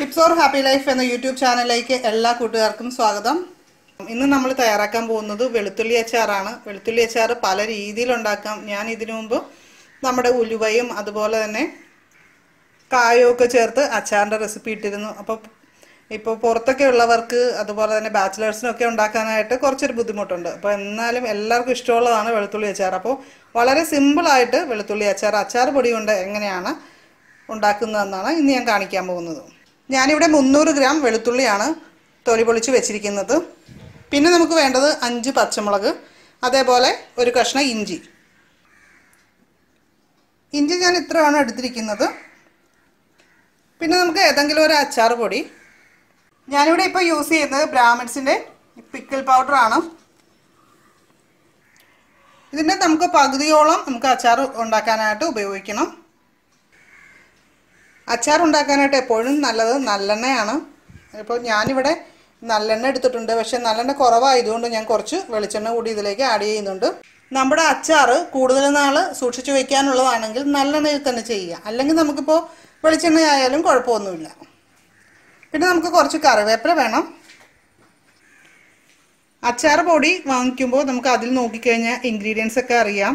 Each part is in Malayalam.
ടിപ്സ് ഓർ ഹാപ്പി ലൈഫ് എന്ന യൂട്യൂബ് ചാനലിലേക്ക് എല്ലാ കൂട്ടുകാർക്കും സ്വാഗതം. ഇന്ന് നമ്മൾ തയ്യാറാക്കാൻ പോകുന്നത് വെളുത്തുള്ളി അച്ചാറാണ്. വെളുത്തുള്ളി അച്ചാർ പല രീതിയിൽ ഉണ്ടാക്കാം ഞാൻ ഇതിനു മുമ്പ് നമ്മുടെ ഉലുവയും അതുപോലെ തന്നെ കായവും ചേർത്ത് അച്ചാറിന്റെ റെസിപ്പി ഇട്ടിരുന്നു. അപ്പോൾ ഇപ്പോൾ പുറത്തൊക്കെ ഉള്ളവർക്ക് അതുപോലെ തന്നെ ബാച്ചിലേഴ്സിനൊക്കെ ഉണ്ടാക്കാനായിട്ട് കുറച്ചൊരു ബുദ്ധിമുട്ടുണ്ട്. അപ്പോൾ എന്നാലും എല്ലാവർക്കും ഇഷ്ടമുള്ളതാണ് വെളുത്തുള്ളി അച്ചാർ. അപ്പോൾ വളരെ സിമ്പിളായിട്ട് വെളുത്തുള്ളി അച്ചാർ അച്ചാർ പൊടി കൊണ്ട് എങ്ങനെയാണ് ഉണ്ടാക്കുന്നതെന്നാണ് ഇന്ന് ഞാൻ കാണിക്കാൻ പോകുന്നത്. ഞാനിവിടെ മുന്നൂറ് ഗ്രാം വെളുത്തുള്ളിയാണ് തൊലി പൊളിച്ച് വെച്ചിരിക്കുന്നത്. പിന്നെ നമുക്ക് വേണ്ടത് അഞ്ച് പച്ചമുളക് അതേപോലെ ഒരു കഷ്ണം ഇഞ്ചി. ഇഞ്ചി ഞാൻ ഇത്രയാണ് എടുത്തിരിക്കുന്നത്. പിന്നെ നമുക്ക് ഏതെങ്കിലും ഒരു അച്ചാർ പൊടി. ഞാനിവിടെ ഇപ്പോൾ യൂസ് ചെയ്യുന്നത് ബ്രാഹ്മിൻസിന്റെ പിക്കിൾ പൗഡറാണ് ഇതിന്റെ നമുക്ക് പകുതിയോളം നമുക്ക് അച്ചാർ ഉണ്ടാക്കാനായിട്ട് ഉപയോഗിക്കണം. അച്ചാർ ഉണ്ടാക്കാനായിട്ട് എപ്പോഴും നല്ലത് നല്ലെണ്ണയാണ്. ഇപ്പോൾ ഞാനിവിടെ നല്ലെണ്ണ എടുത്തിട്ടുണ്ട്. പക്ഷെ നല്ലെണ്ണ കുറവായതുകൊണ്ട് ഞാൻ കുറച്ച് വെളിച്ചെണ്ണ കൂടി ഇതിലേക്ക് ആഡ് ചെയ്യുന്നുണ്ട്. നമ്മുടെ അച്ചാർ കൂടുതൽ നാൾ സൂക്ഷിച്ചു വയ്ക്കാനുള്ളതാണെങ്കിൽ നല്ലെണ്ണയിൽ തന്നെ ചെയ്യുക. അല്ലെങ്കിൽ നമുക്കിപ്പോൾ വെളിച്ചെണ്ണ ആയാലും കുഴപ്പമൊന്നുമില്ല. പിന്നെ നമുക്ക് കുറച്ച് കറിവേപ്പില വേണം. അച്ചാർ പൊടി വാങ്ങിക്കുമ്പോൾ നമുക്ക് അതിൽ നോക്കിക്കഴിഞ്ഞാൽ ഇൻഗ്രീഡിയൻസ് ഒക്കെ അറിയാം.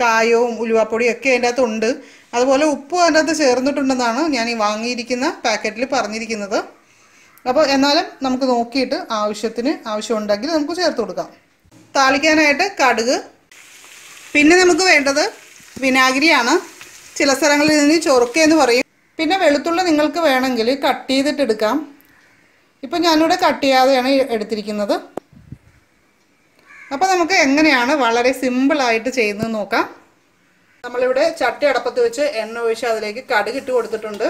കായവും ഉലുവാപ്പൊടിയും ഒക്കെ അതിന്റെ അകത്തുണ്ട്. അതുപോലെ ഉപ്പും അകത്ത് ചേർന്നിട്ടുണ്ടെന്നാണ് ഞാൻ ഈ വാങ്ങിയിരിക്കുന്ന പാക്കറ്റിൽ പറഞ്ഞിരിക്കുന്നത്. അപ്പോൾ എന്നാലും നമുക്ക് നോക്കിയിട്ട് ആവശ്യത്തിന് ആവശ്യമുണ്ടെങ്കിൽ നമുക്ക് ചേർത്ത് കൊടുക്കാം. താളിക്കാനായിട്ട് കടുക്. പിന്നെ നമുക്ക് വേണ്ടത് വിനാഗിരിയാണ്. ചില സ്ഥലങ്ങളിൽ നിന്ന് ചൊറുക്ക എന്ന് പറയും. പിന്നെ വെളുത്തുള്ളി നിങ്ങൾക്ക് വേണമെങ്കിൽ കട്ട് ചെയ്തിട്ട് എടുക്കാം. ഇപ്പം ഞാനിവിടെ കട്ട് ചെയ്യാതെയാണ് എടുത്തിരിക്കുന്നത്. അപ്പോൾ നമുക്ക് എങ്ങനെയാണ് വളരെ സിമ്പിളായിട്ട് ചെയ്യുന്നത് നോക്കാം. നമ്മളിവിടെ ചട്ടി അടപ്പത്ത് വെച്ച് എണ്ണ ഒഴിച്ച് അതിലേക്ക് കടുക് ഇട്ട് കൊടുത്തിട്ടുണ്ട്.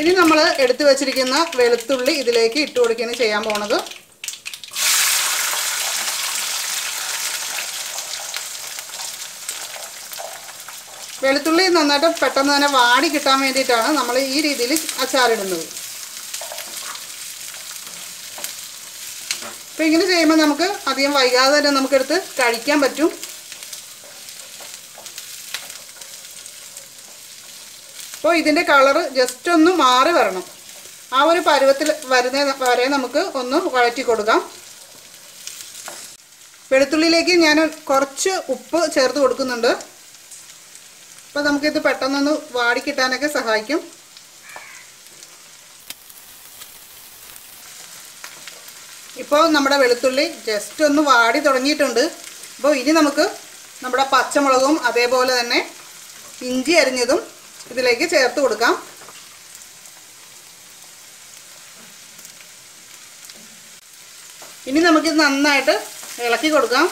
ഇനി നമ്മൾ എടുത്തു വെച്ചിരിക്കുന്ന വെളുത്തുള്ളി ഇതിലേക്ക് ഇട്ട് കൊടുക്കുകയാണ് ചെയ്യാൻ പോണത്. വെളുത്തുള്ളി നന്നായിട്ട് പെട്ടെന്ന് തന്നെ വാടി കിട്ടാൻ വേണ്ടിയിട്ടാണ് നമ്മൾ ഈ രീതിയിൽ അച്ചാറിടുന്നത് അപ്പോൾ ഇങ്ങനെ ചെയ്യുമ്പോൾ നമുക്ക് അധികം വൈകാതെ തന്നെ നമുക്കെടുത്ത് കഴിക്കാൻ പറ്റും. അപ്പോൾ ഇതിന്റെ കളറ് ജസ്റ്റ് ഒന്ന് മാറി വരണം. ആ ഒരു പരുവത്തിൽ വരുന്ന വരെ നമുക്ക് ഒന്ന് വഴറ്റി കൊടുക്കാം. വെളുത്തുള്ളിയിലേക്ക് ഞാൻ കുറച്ച് ഉപ്പ് ചേർത്ത് കൊടുക്കുന്നുണ്ട്. അപ്പോൾ നമുക്കിത് പെട്ടെന്നൊന്ന് വാടിക്കിട്ടാനൊക്കെ സഹായിക്കും. ഇപ്പോൾ നമ്മുടെ വെളുത്തുള്ളി ജസ്റ്റ് ഒന്ന് വാടി തുടങ്ങിയിട്ടുണ്ട്. അപ്പോൾ ഇനി നമുക്ക് നമ്മുടെ പച്ചമുളകും അതേപോലെ തന്നെ ഇഞ്ചി അരിഞ്ഞതും ഇതിലേക്ക് ചേർത്ത് കൊടുക്കാം. ഇനി നമുക്കിത് നന്നായിട്ട് ഇളക്കി കൊടുക്കാം.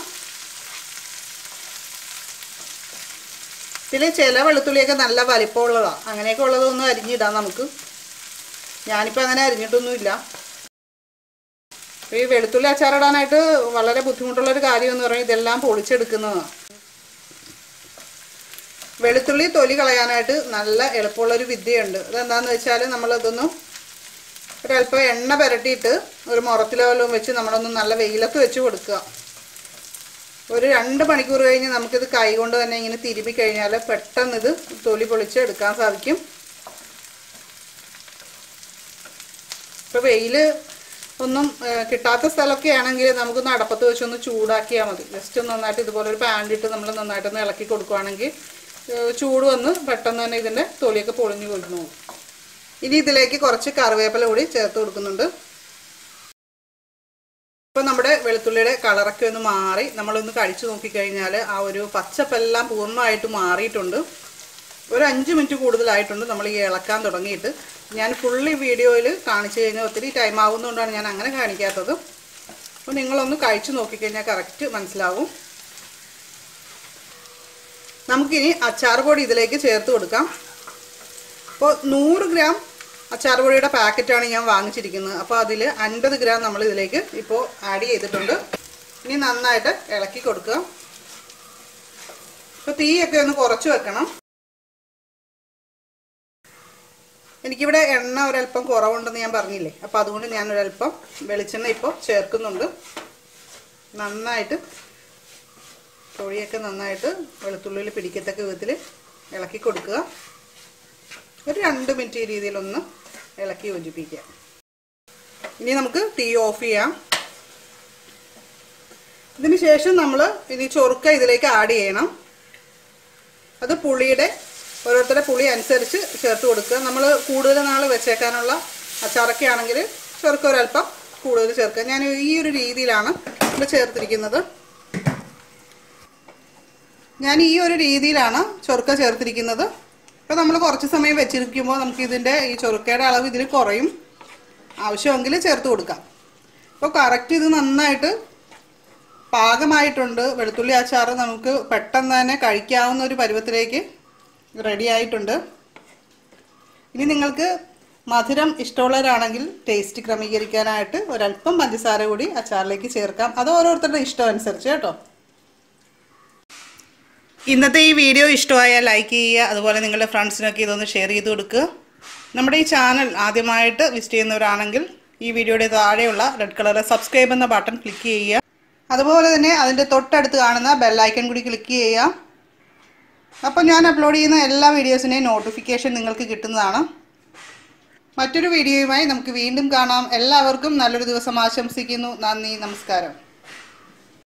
ഇതിൽ ചില വെളുത്തുള്ളിയൊക്കെ നല്ല വലിപ്പമുള്ളതാണ് അങ്ങനെയൊക്കെ ഉള്ളതൊന്നും അരിഞ്ഞിടാം നമുക്ക്. ഞാനിപ്പോൾ അങ്ങനെ അരിഞ്ഞിട്ടൊന്നുമില്ല. ഈ വെളുത്തുള്ളി അച്ചാറിടാനായിട്ട് വളരെ ബുദ്ധിമുട്ടുള്ളൊരു കാര്യം എന്ന് പറഞ്ഞാൽ ഇതെല്ലാം പൊളിച്ചെടുക്കുന്നതാണ് വെളുത്തുള്ളി തൊലി കളയാനായിട്ട് നല്ല എളുപ്പമുള്ളൊരു വിദ്യയുണ്ട്. അതെന്താണെന്ന് വെച്ചാൽ നമ്മളതൊന്ന് ഒരല്പം എണ്ണ പുരട്ടിയിട്ട് ഒരു മുറത്തിലോ വല്ലതും വെച്ച് നമ്മളൊന്ന് നല്ല വെയിലത്ത് വെച്ച് കൊടുക്കുക. ഒരു രണ്ട് മണിക്കൂർ കഴിഞ്ഞ് നമുക്കിത് കൈ കൊണ്ട് തന്നെ ഇങ്ങനെ തിരുമ്പി കഴിഞ്ഞാൽ പെട്ടെന്ന് ഇത് തൊലി പൊളിച്ച് എടുക്കാൻ സാധിക്കും. ഇപ്പോൾ വെയിൽ ഒന്നും കിട്ടാത്ത സ്ഥലമൊക്കെ ആണെങ്കിൽ നമുക്കൊന്ന് അടപ്പത്ത് വെച്ചൊന്ന് ചൂടാക്കിയാൽ മതി. ജസ്റ്റ് നന്നായിട്ട് ഇതുപോലെ ഒരു പാനിലിട്ട് നമ്മൾ നന്നായിട്ടൊന്ന് ഇളക്കി കൊടുക്കുകയാണെങ്കിൽ ചൂട് വന്ന് പെട്ടെന്ന് തന്നെ ഇതിന്റെ തൊലിയൊക്കെ പൊളിഞ്ഞു കൊടുക്കുന്നു ഇനി ഇതിലേക്ക് കുറച്ച് കറിവേപ്പില കൂടി ചേർത്ത് കൊടുക്കുന്നുണ്ട്. ഇപ്പം നമ്മുടെ വെളുത്തുള്ളിയുടെ കളറൊക്കെ ഒന്ന് മാറി നമ്മളൊന്ന് കഴിച്ചു നോക്കിക്കഴിഞ്ഞാൽ ആ ഒരു പച്ചപ്പെല്ലാം പൂർണമായിട്ട് മാറിയിട്ടുണ്ട്. ഒരു അഞ്ച് മിനിറ്റ് കൂടുതലായിട്ടുണ്ട് നമ്മൾ ഈ ഇളക്കാൻ തുടങ്ങിയിട്ട്. ഞാൻ ഫുള്ളി വീഡിയോയിൽ കാണിച്ചു കഴിഞ്ഞാൽ ഒത്തിരി ടൈം ആവുന്നതുകൊണ്ടാണ് ഞാൻ അങ്ങനെ കാണിക്കാത്തത്. അപ്പോൾ നിങ്ങളൊന്ന് കഴിച്ചു നോക്കിക്കഴിഞ്ഞാൽ കറക്റ്റ് മനസ്സിലാവും. നമുക്കിനി അച്ചാർ പൊടി ഇതിലേക്ക് ചേർത്ത് കൊടുക്കാം. അപ്പോൾ നൂറ് ഗ്രാം അച്ചാർ പൊടിയുടെ പാക്കറ്റാണ് ഞാൻ വാങ്ങിച്ചിരിക്കുന്നത്. അപ്പോൾ അതിൽ അൻപത് ഗ്രാം നമ്മൾ ഇതിലേക്ക് ഇപ്പോൾ ആഡ് ചെയ്തിട്ടുണ്ട്. ഇനി നന്നായിട്ട് ഇളക്കി കൊടുക്കുക ഇപ്പോൾ തീയൊക്കെ ഒന്ന് കുറച്ച് വെക്കണം. എനിക്കിവിടെ എണ്ണ ഒരല്പം കുറവുണ്ടെന്ന് ഞാൻ പറഞ്ഞില്ലേ? അപ്പോൾ അതുകൊണ്ട് ഞാൻ ഒരല്പം വെളിച്ചെണ്ണ ഇപ്പോൾ ചേർക്കുന്നുണ്ട്. നന്നായിട്ട് പൊടിയൊക്കെ നന്നായിട്ട് വെളുത്തുള്ളിയിൽ പിടിക്കത്തക്ക വിധത്തിൽ ഇളക്കി കൊടുക്കുക. ഒരു രണ്ട് മിനിറ്റ് ഈ രീതിയിലൊന്ന് ഇളക്കി യോജിപ്പിക്കുക. ഇനി നമുക്ക് തീ ഓഫ് ചെയ്യാം. ഇതിന് ശേഷം നമ്മൾ ഇനി ചൊറുക്ക ഇതിലേക്ക് ആഡ് ചെയ്യണം. അത് പുളിയുടെ ഓരോരുത്തരുടെ പുളി അനുസരിച്ച് ചേർത്ത് കൊടുക്കുക. നമ്മൾ കൂടുതൽ നാൾ വെച്ചേക്കാനുള്ള അച്ചാറൊക്കെ ആണെങ്കിൽ ചൊറുക്ക ഒരല്പം കൂടുതൽ ചേർക്കുക. ഞാൻ ഈ ഒരു രീതിയിലാണ് നമ്മൾ ചേർത്തിരിക്കുന്നത്. ഞാൻ ഈ ഒരു രീതിയിലാണ് ചൊറുക്ക ചേർത്തിരിക്കുന്നത്. ഇപ്പോൾ നമ്മൾ കുറച്ച് സമയം വെച്ചിരിക്കുമ്പോൾ നമുക്ക് ഇതിന്റെ ഈ ചൊറുക്കയുടെ അളവ് ഇതിൽ കുറയും. ആവശ്യമെങ്കിൽ ചേർത്ത് കൊടുക്കാം. ഇപ്പോൾ കറക്റ്റ് ഇത് നന്നായിട്ട് പാകമായിട്ടുണ്ട്. വെളുത്തുള്ളി അച്ചാർ നമുക്ക് പെട്ടെന്ന് തന്നെ കഴിക്കാവുന്ന ഒരു പരുവത്തിലേക്ക് റെഡി ആയിട്ടുണ്ട്. ഇനി നിങ്ങൾക്ക് മധുരം ഇഷ്ടമുള്ളവരാണെങ്കിൽ ടേസ്റ്റ് ക്രമീകരിക്കാനായിട്ട് ഒരല്പം പഞ്ചസാര കൂടി അച്ചാറിലേക്ക് ചേർക്കാം. അത് ഓരോരുത്തരുടെ ഇഷ്ടം അനുസരിച്ച് കേട്ടോ. ഇന്നത്തെ ഈ വീഡിയോ ഇഷ്ടമായാൽ ലൈക്ക് ചെയ്യുക അതുപോലെ നിങ്ങളുടെ ഫ്രണ്ട്സിനൊക്കെ ഇതൊന്ന് ഷെയർ ചെയ്ത് കൊടുക്കുക. നമ്മുടെ ഈ ചാനൽ ആദ്യമായിട്ട് വിസിറ്റ് ചെയ്യുന്നവരാണെങ്കിൽ ഈ വീഡിയോയുടെ താഴെയുള്ള റെഡ് കളറിലെ സബ്സ്ക്രൈബ് എന്ന ബട്ടൺ ക്ലിക്ക് ചെയ്യുക. അതുപോലെ തന്നെ അതിന്റെ തൊട്ടടുത്ത് കാണുന്ന ബെല്ലൈക്കൺ കൂടി ക്ലിക്ക് ചെയ്യുക. അപ്പോൾ ഞാൻ അപ്ലോഡ് ചെയ്യുന്ന എല്ലാ വീഡിയോസിന്റെയും നോട്ടിഫിക്കേഷൻ നിങ്ങൾക്ക് കിട്ടുന്നതാണ്. മറ്റൊരു വീഡിയോയുമായി നമുക്ക് വീണ്ടും കാണാം. എല്ലാവർക്കും നല്ലൊരു ദിവസം ആശംസിക്കുന്നു. നന്ദി നമസ്കാരം.